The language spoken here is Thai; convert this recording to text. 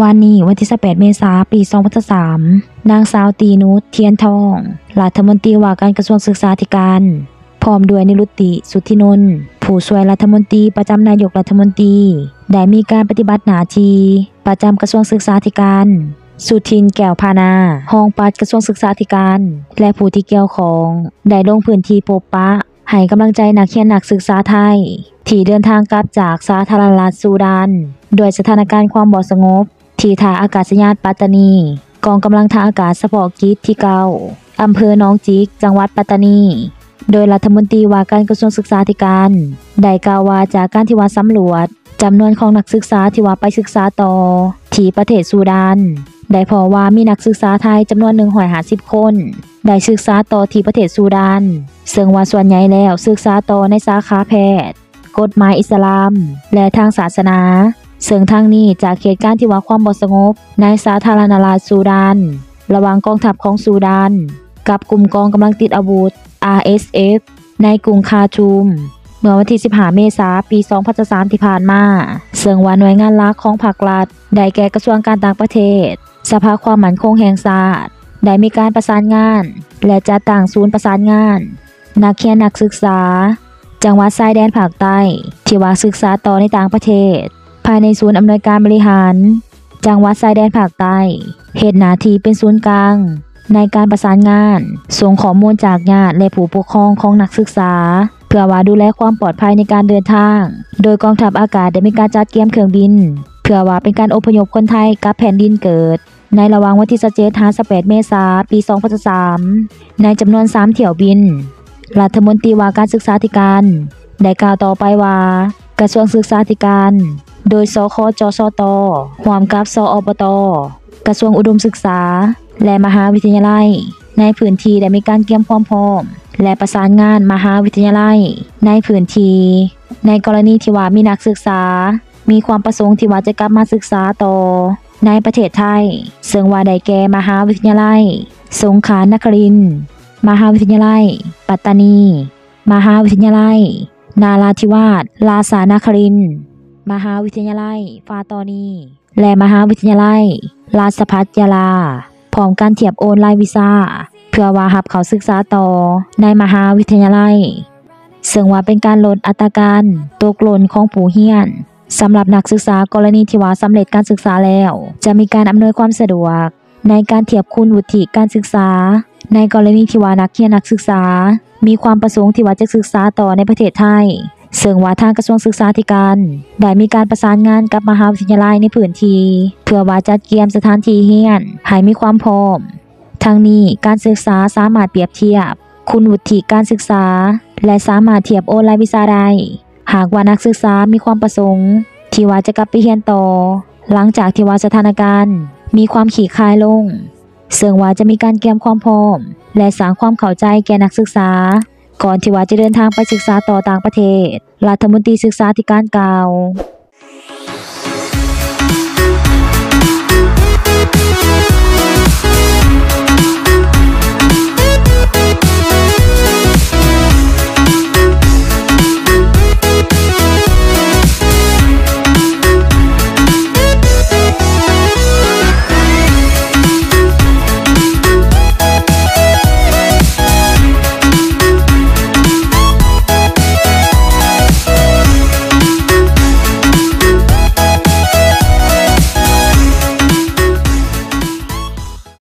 วันนี้วันที่18เมษายนปี2003นางสาวตีนุชเทียนทองรัฐมนตรีว่าการกระทรวงศึกษาธิการ พร้อมด้วยนิรุตติ สุทธินนท์ผู้ช่วยรัฐมนตรีประจำนายกรัฐมนตรี ได้มีการปฏิบัติหน้าที่ประจำกระทรวงศึกษาธิการ สุทินแก้วพานาห้องปัดกระทรวงศึกษาธิการ และผู้ที่เกี่ยวของ ได้ลงพื้นที่พบปะให้กำลังใจนักเรียนนักศึกษาไทย ที่เดินทางกลับจากสาธารณรัฐซูดานโดยสถานการณ์ความบ่สงบ ที่ท่าอากาศยานปัตตานี กองกำลังทางอากาศเฉพาะกิจที่เก้าอำเภอหนองจิก จังหวัดปัตตานี โดยรัฐมนตรีว่าการกระทรวงศึกษาธิการ ได้กล่าวว่าจากการที่ว่าสำรวจจำนวนของนักศึกษาที่ว่าไปศึกษาต่อ ที่ประเทศซูดาน ได้พบว่ามีนักศึกษาไทยจำนวน150คน ได้ศึกษาต่อที่ประเทศซูดาน ซึ่งว่าส่วนใหญ่แล้วศึกษาต่อในสาขาแพทย์ กฎหมายอิสลาม และทางศาสนา ซึ่งทางนี้จากเหตุการณ์ที่ว่าความบ่สงบ ในสาธารณรัฐซูดาน ระหว่างกองทัพของซูดาน กับกลุ่มกองกำลังติดอาวุธ RSF ในกรุงคาร์ทูม เมื่อวันที่ 15 เมษายน ปี 2023ที่ผ่านมาซึ่งว่าหน่วยงานลักของภาครัฐ ได้แก่กระทรวงการต่างประเทศ สภาความมั่นคงแห่งชาติได้มีการประสานงาน และจัดตั้งศูนย์ประสานงาน นักเรียนนักศึกษา จังหวัดชายแดนภาคใต้ ที่ว่าศึกษาต่อในต่างประเทศายในศูนย์อำนวยการบริหาร จังหวัดชายแดนภาคใต้เหตุนาทีเป็นศูนย์กลาง ในการประสานงานส่งข้อมูลจากญาติและผู้ปกครองของนักศึกษา เพื่อว่าดูแลความปลอดภัยในการเดินทาง โดยกองทัพอากาศได้มีการจัดเตรียมเครื่องบิน เพื่อว่าเป็นการอพยพคนไทยกลับแผ่นดินเกิด ในระหว่างวันที่17ถึง18เมษายนปี 2023ในจำนวน 3 เที่ยวบิน รัฐมนตรีว่าการศึกษาธิการได้กล่าวต่อไปว่ากระทรวงศึกษาธิการ โดยสคจสตร่วมกับสอปต กระทรวงอุดมศึกษา และมหาวิทยาลัย ในพื้นที่ได้มีการเตรียมความพร้อม และประสานงานมหาวิทยาลัย ในพื้นที่ในกรณีที่ว่ามีนักศึกษา มีความประสงค์ที่ว่าจะกลับมาศึกษาต่อ ในประเทศไทย ซึ่งว่าได้แก่มหาวิทยาลัย สงขลานครินทร์มหาวิทยาลัย ปัตตานี มหาวิทยาลัย นาราธิวาสลาสานครินทร์ มหาวิทยาลัย ฟาตอนี และมหาวิทยาลัย ราชภัฏยาลาพร้อมการเทียบโอนไลน์วีซ่าเพื่อว่าหับเขาศึกษาต่อในมหาวิทยาลัย ซึ่งว่าเป็นการลดอัตราการตกหล่นของผู้เรียนสำหรับนักศึกษากรณีที่ว่าสำเร็จการศึกษาแล้ว จะมีการอำนวยความสะดวก ในการเทียบคุณวุฒิการศึกษา ในกรณีที่ว่านักเรียนนักศึกษา มีความประสงค์ที่ว่าจะศึกษาต่อในประเทศไทย ซึ่งว่าทางกระทรวงศึกษาธิการ ได้มีการประสานงานกับมหาวิทยาลัยในพื้นที่ เพื่อว่าจัดเตรียมสถานที่เรียนให้มีความพร้อมทั้งนี้การศึกษาสามารถเปรียบเทียบ คุณวุฒิการศึกษา และสามารถเทียบโอนไลน์วีซ่าได้หากว่านักศึกษามีความประสงค์ ที่ว่าจะกลับไปเรียนต่อ หลังจากที่ว่าสถานการณ์ มีความขี่คายลงซึ่งว่าจะมีการเตรียมความพร้อม และสร้างความเข้าใจแก่นักศึกษา ก่อนที่ว่าจะเดินทางไปศึกษาต่อต่างประเทศ รัฐมนตรีศึกษาธิการกล่าว